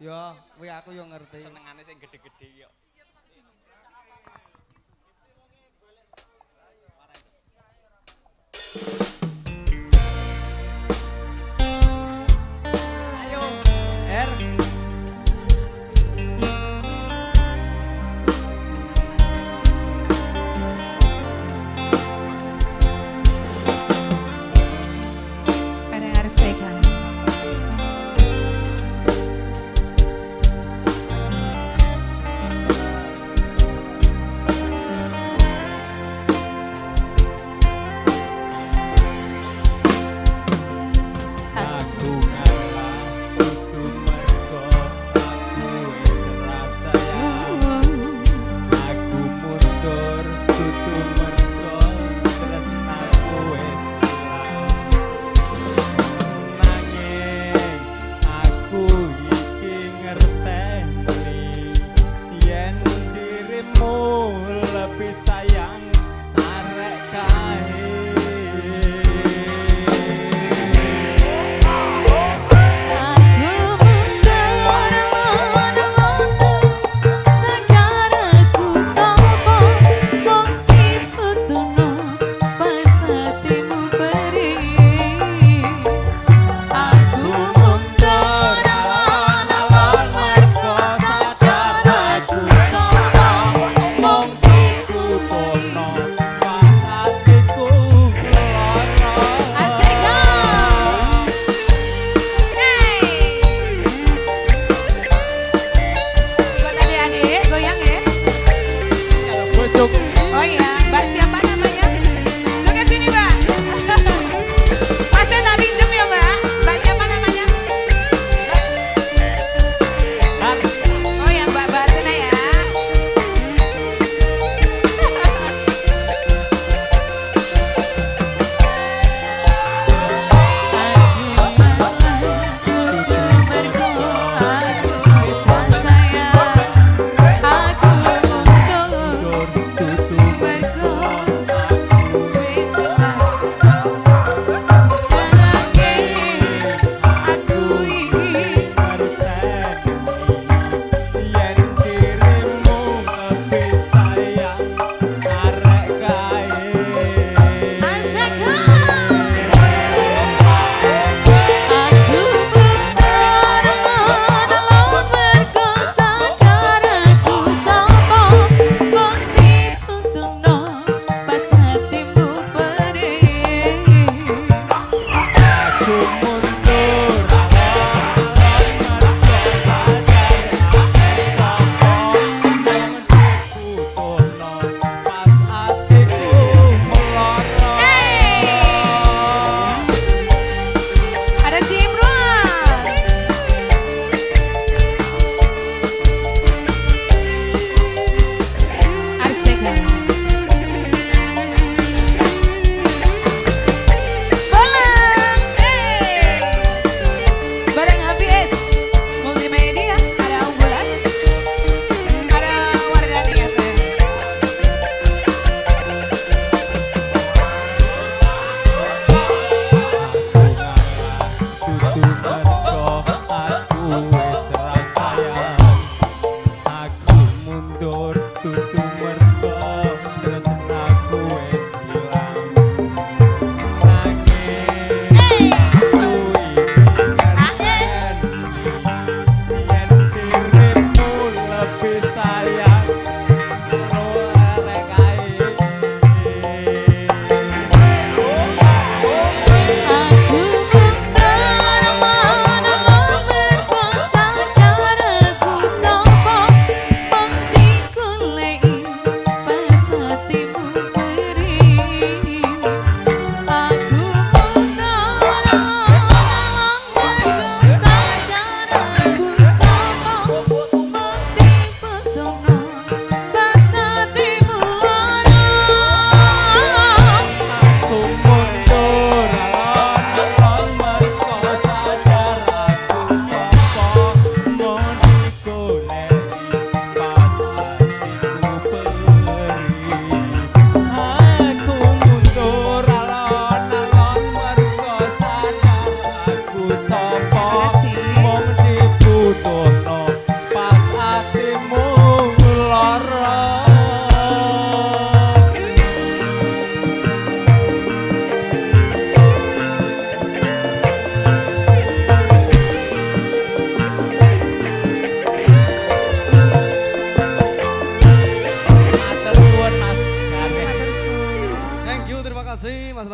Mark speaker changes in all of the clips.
Speaker 1: Ya, kuwi aku yo ngerti.
Speaker 2: Senengane sing gede-gede yo.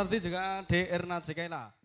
Speaker 3: nanti juga DR Najikaila.